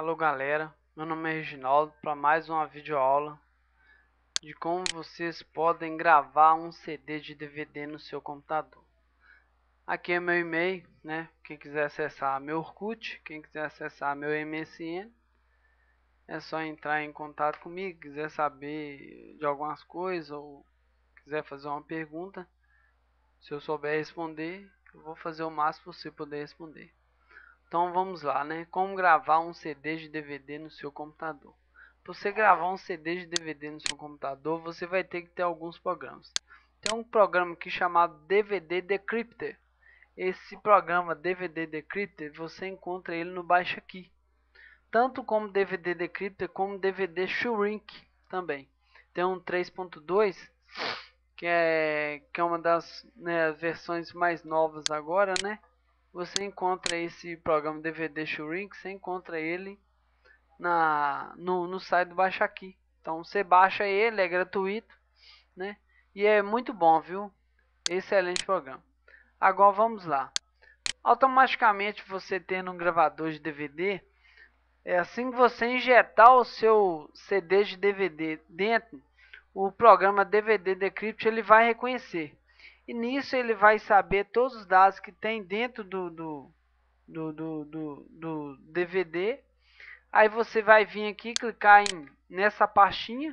Alô galera, meu nome é Reginaldo para mais uma videoaula de como vocês podem gravar um CD de DVD no seu computador. Aqui é meu e-mail, né? Quem quiser acessar meu Orkut, quem quiser acessar meu MSN, é só entrar em contato comigo, quiser saber de algumas coisas ou quiser fazer uma pergunta, se eu souber responder, eu vou fazer o máximo possível poder responder. Então vamos lá, né? Como gravar um CD de DVD no seu computador. Para você gravar um CD de DVD no seu computador, você vai ter que ter alguns programas. Tem um programa aqui chamado DVD Decrypter. Esse programa DVD Decrypter, você encontra ele no Baixa Aqui. Tanto como DVD Decrypter, como DVD Shrink também. Tem um 3.2, que é, que é uma das né, versões mais novas agora, né? Você encontra esse programa DVD Shrink, você encontra ele na no, no site do Baixa Aqui. Então você baixa ele, é gratuito, né? E é muito bom, viu? Excelente programa. Agora vamos lá. Automaticamente você tendo um gravador de DVD, é assim que você injetar o seu CD de DVD dentro, o programa DVD Decrypt ele vai reconhecer. E nisso ele vai saber todos os dados que tem dentro do, do, do, do, do, do DVD. Aí você vai vir aqui, clicar em, nessa pastinha.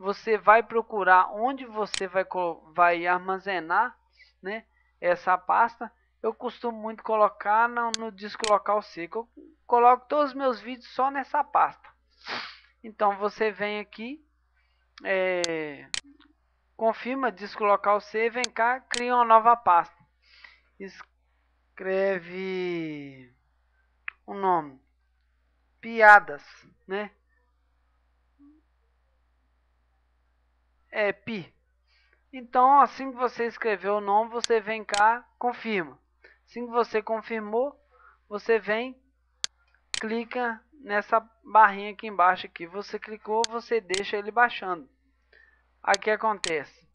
Você vai procurar onde você vai, vai armazenar né, essa pasta. Eu costumo muito colocar no, no disco local seco. Eu coloco todos os meus vídeos só nessa pasta. Então você vem aqui, é, confirma disco local C, vem cá, cria uma nova pasta. Escreve o um nome, piadas, né? É pi. Então, assim que você escreveu o nome, você vem cá, confirma. Assim que você confirmou, você vem, clica nessa barrinha aqui embaixo aqui. Você clicou, você deixa ele baixando. Aí que acontece?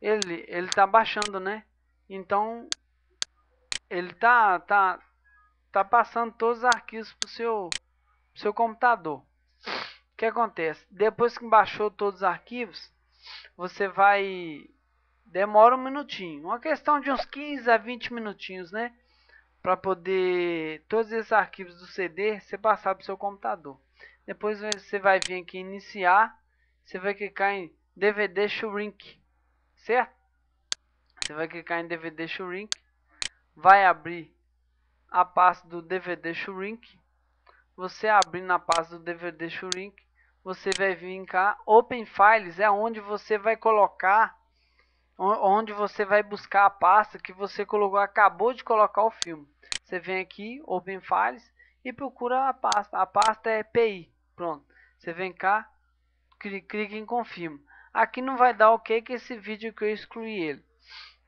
Ele ele tá baixando, né? Então ele tá tá tá passando todos os arquivos pro seu pro seu computador. O que acontece? Depois que baixou todos os arquivos, você vai demora um minutinho, uma questão de uns 15 a 20 minutinhos, né? Para poder todos esses arquivos do CD ser passar para o seu computador. Depois você vai vir aqui iniciar, você vai clicar em DVD Shrink, certo? Você vai clicar em DVD Shrink, vai abrir a pasta do DVD Shrink. Você abrir na pasta do DVD Shrink, você vai vir cá, Open Files é onde você vai colocar, onde você vai buscar a pasta que você colocou, acabou de colocar o filme. Você vem aqui, Open Files e procura a pasta. A pasta é PI. Pronto. Você vem cá, clica em confirma. Aqui não vai dar ok que esse vídeo que eu excluí ele.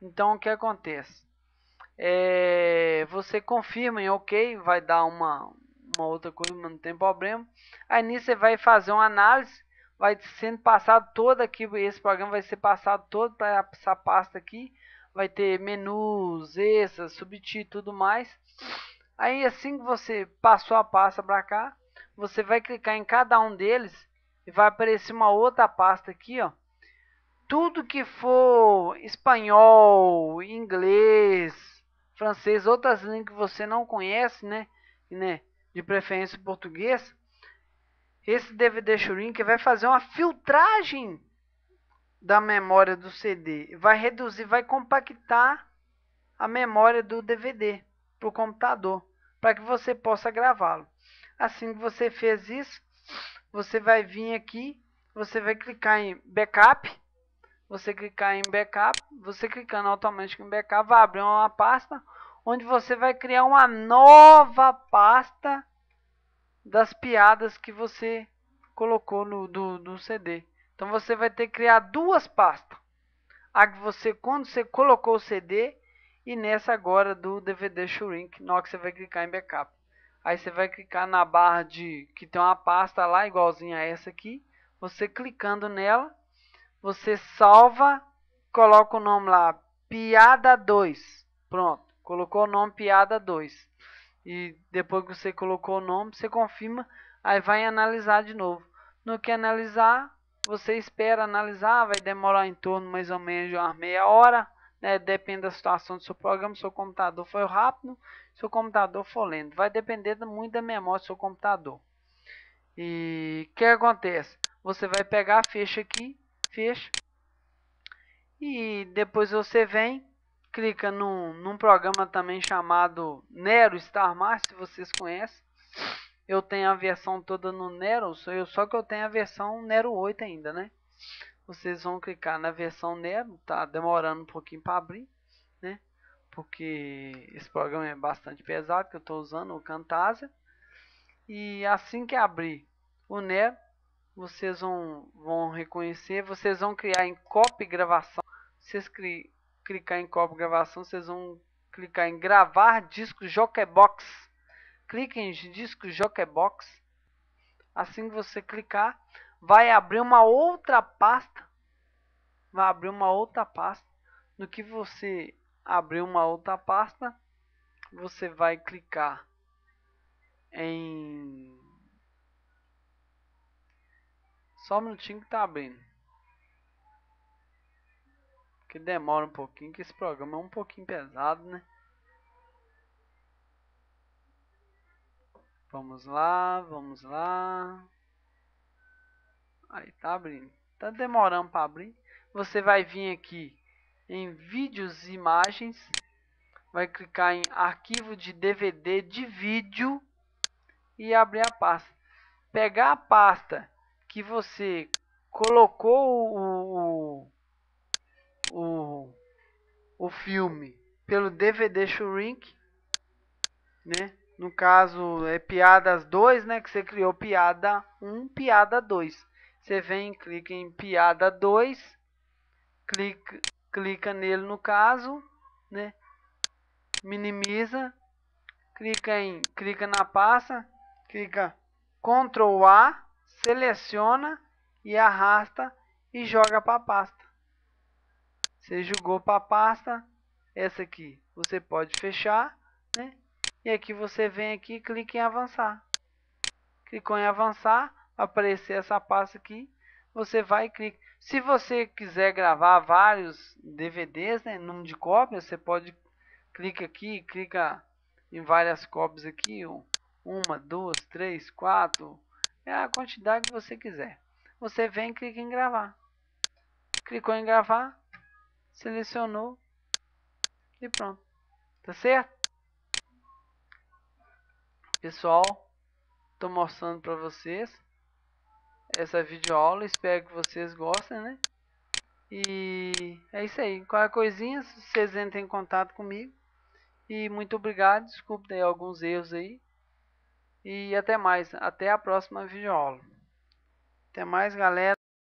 Então o que acontece? É, você confirma em ok, vai dar uma, uma outra coisa, mas não tem problema. Aí nisso você vai fazer uma análise, vai sendo passado todo aqui, esse programa vai ser passado todo para essa pasta aqui. Vai ter menus, extras, subtítulo tudo mais. Aí assim que você passou a pasta para cá, você vai clicar em cada um deles e vai aparecer uma outra pasta aqui, ó. Tudo que for espanhol, inglês, francês, outras línguas que você não conhece, né? né? De preferência português. Esse DVD Shrink vai fazer uma filtragem da memória do CD. Vai reduzir, vai compactar a memória do DVD para o computador, para que você possa gravá-lo. Assim que você fez isso, você vai vir aqui, você vai clicar em backup, você clicar em backup, você clicando automaticamente em backup, vai abrir uma pasta onde você vai criar uma nova pasta das piadas que você colocou no do, do CD. Então você vai ter que criar duas pastas. A que você quando você colocou o CD e nessa agora do DVD Shrink, na hora que você vai clicar em backup. Aí você vai clicar na barra de que tem uma pasta lá igualzinha a essa aqui. Você clicando nela, você salva, coloca o nome lá, piada 2. Pronto, colocou o nome piada 2. E depois que você colocou o nome, você confirma, aí vai analisar de novo. No que analisar, você espera analisar, vai demorar em torno mais ou menos de uma meia hora, né? Depende da situação do seu programa, seu computador foi rápido, seu computador for lento. Vai depender muito da memória do seu computador. E o que acontece? Você vai pegar, fecha aqui, fecha. E depois você vem clica num, num programa também chamado Nero Star Mars, se vocês conhecem. Eu tenho a versão toda no Nero, só que eu tenho a versão Nero 8 ainda, né? Vocês vão clicar na versão Nero, tá demorando um pouquinho para abrir, né? Porque esse programa é bastante pesado, que eu estou usando o Camtasia. E assim que abrir o Nero, vocês vão, vão reconhecer, vocês vão criar em copy gravação. Vocês criam clicar em copo gravação, vocês vão clicar em gravar disco Jokebox. Clique em disco Jokebox. Assim que você clicar, vai abrir uma outra pasta. Vai abrir uma outra pasta. No que você abrir uma outra pasta, você vai clicar em só um minutinho que está abrindo que demora um pouquinho, que esse programa é um pouquinho pesado, né? Vamos lá, vamos lá. Aí tá abrindo. Tá demorando para abrir. Você vai vir aqui em vídeos e imagens. Vai clicar em arquivo de DVD de vídeo e abrir a pasta. Pegar a pasta que você colocou o, o, o filme pelo DVD Shrink, né? No caso é piadas 2, né? Que você criou piada 1, piada 2. Você vem, clica em piada 2, clica, clica nele no caso, né? Minimiza, clica em, clica na pasta, clica Ctrl A, seleciona e arrasta e joga para a pasta. Você jogou para a pasta, essa aqui você pode fechar, né? E aqui você vem aqui e clica em avançar. Clicou em avançar, aparecer essa pasta aqui, você vai e clica. Se você quiser gravar vários DVDs, né, número de cópias, você pode clica aqui, clica em várias cópias aqui, uma, duas, três, quatro, é a quantidade que você quiser. Você vem e clica em gravar. Clicou em gravar, selecionou e pronto. Tá certo? Pessoal, estou mostrando para vocês essa videoaula. Espero que vocês gostem, né? E é isso aí. Qualquer coisinha, vocês entrem em contato comigo. E muito obrigado. Desculpe ter alguns erros aí. E até mais. Até a próxima videoaula. Até mais, galera.